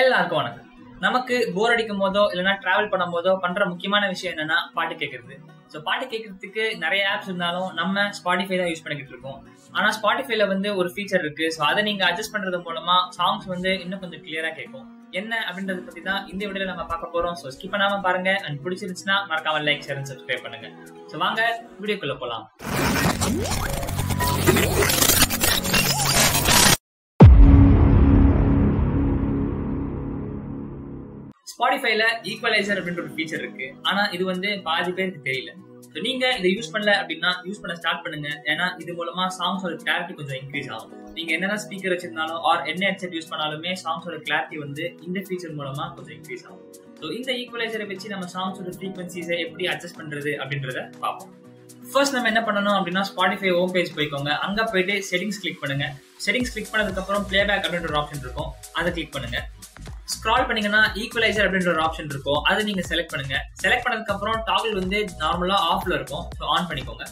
எல்லாருக்கும் வணக்கம். நமக்கு போர் அடிக்கும் போதோ இல்லைன்னா டிராவல் பண்ணும் போதோ பண்ற முக்கியமான விஷயம் என்னன்னா பாட்டு கேட்கறது ஸோ பாட்டு கேட்கறதுக்கு நிறைய ஆப்ஸ் இருந்தாலும் நம்ம ஸ்பாட்டிஃபை தான் யூஸ் பண்ணிக்கிட்டு இருக்கோம். ஆனா ஸ்பாட்டிஃபைல வந்து ஒரு ஃபீச்சர் இருக்கு. ஸோ அதை நீங்க அட்ஜஸ்ட் பண்றது மூலமா சாங்ஸ் வந்து இன்னும் கொஞ்சம் கிளியரா கேட்கும். என்ன அப்படின்றத பத்தி தான் இந்த வீடியோல நம்ம பார்க்க போறோம். ஸோ ஸ்கிப் பண்ணாம பாருங்க. அண்ட் பிடிச்சிருந்துச்சுன்னா மறக்காம லைக் ஷேர் சப்ஸ்கிரைப் பண்ணுங்க. ஸோ வாங்க வீடியோக்குள்ள போலாம். ஸ்பாடிஃபைல ஈக்குவலைசர் அப்படின்ற ஒரு ஃபீச்சர் இருக்கு. ஆனா இது வந்து பாதி பேருக்கு தெரியல. ஸோ நீங்க இதை யூஸ் பண்ணல அப்படின்னா யூஸ் பண்ண ஸ்டார்ட் பண்ணுங்க. ஏன்னா இது மூலமா சாங்ஸோட கிளாரிட்டி கொஞ்சம் இன்க்ரீஸ் ஆகும். நீங்க என்னதான் ஸ்பீக்கர் வச்சிருந்தாலும் ஆர் என்ன ஹெட்செட் யூஸ் பண்ணாலுமே சாங்ஸோட கிளாரிட்டி வந்து இந்த ஃபீச்சர் மூலமா கொஞ்சம் இன்க்ரீஸ் ஆகும். ஸோ இந்த ஈக்குவலைசரை வச்சு நம்ம சாங்ஸோட ஃப்ரீக்வன்சிஸை எப்படி அட்ஜஸ்ட் பண்றது அப்படின்றத பார்ப்போம். ஃபர்ஸ்ட் நம்ம என்ன பண்ணணும் அப்படின்னா ஸ்பாடிஃபை ஹோம் பேஜ் போய்க்கோங்க. அங்க போயிட்டு செட்டிங்ஸ் கிளிக் பண்ணுங்க. செட்டிங்ஸ் கிளிக் பண்ணதுக்கப்புறம் பிளேபேக் அப்படின்ற ஒரு ஆப்ஷன் இருக்கும். அதை கிளிக் பண்ணுங்க. ஸ்க்ரால் பண்ணீங்கன்னா ஈக்குவலைசர் அப்படின்ற ஒரு ஆப்ஷன் இருக்கும். அதை நீங்க செலக்ட் பண்ணுங்க. செலக்ட் பண்ணதுக்கு அப்புறம் டாகிள் வந்து நார்மலா ஆஃப்ல இருக்கும். ஸோ ஆன் பண்ணிக்கோங்க.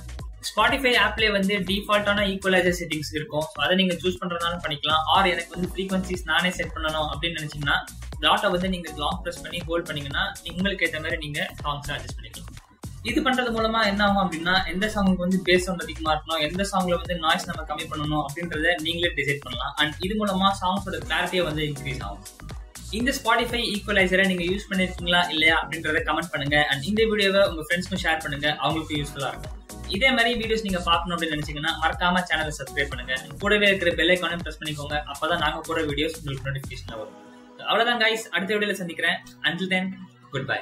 ஸ்பாடிஃபை ஆப்லேயே வந்து டிஃபால்ட்டான ஈக்குவலைசர் செட்டிங்ஸ் இருக்கும். ஸோ அதை நீங்க சூஸ் பண்றதுனாலும் பண்ணிக்கலாம். ஆர் எனக்கு வந்து ஃப்ரீக்வன்சிஸ் நானே செட் பண்ணணும் அப்படின்னு நினைச்சீங்கன்னா டாட்டை வந்து நீங்க லாங் ப்ரெஸ் பண்ணி ஹோல்ட் பண்ணீங்கன்னா உங்களுக்கு ஏற்ற மாதிரி நீங்க சாங்ஸ் அட்ஜஸ்ட் பண்ணிக்கலாம். இது பண்றது மூலமா என்ன ஆகும் அப்படின்னா எந்த சாங்குக்கு வந்து பேஸ் சவுண்ட் அதிகமா இருக்கணும் எந்த சாங்ல வந்து நாய்ஸ் நம்ம கம்மி பண்ணணும் அப்படின்றத நீங்களே டிசைட் பண்ணலாம். அண்ட் இது மூலமா சாங்ஸோட கிளாரிட்டியை வந்து இன்க்ரீஸ் ஆகும். இந்த ஸ்பாடிஃபை ஈக்குவலைசரை நீங்க யூஸ் பண்ணிருக்கீங்களா இல்லையா அப்படின்றத கமெண்ட் பண்ணுங்க. அண்ட் இந்த வீடியோவை உங்க ஃப்ரெண்ட்ஸ்க்கும் ஷேர் பண்ணுங்க. அவங்களுக்கு யூஸ்ஃபுல்லா இருக்கும். இதே மாதிரி வீடியோஸ் நீங்க பார்க்கணும் அப்படின்னு நினைச்சீங்கன்னா மறக்காம சேனலை சப்ஸ்கிரைப் பண்ணுங்க. கூடவே இருக்கிற பெல் ஐக்கானும் ப்ரெஸ் பண்ணிக்கோங்க. அப்பதான் நாங்க போற வீடியோஸ் உங்களுக்கு நோட்டிபிகேஷன்ல வரும். அவ்வளவுதான் கைஸ் அடுத்த வீடியோல சந்திக்கிறேன். Until then good bye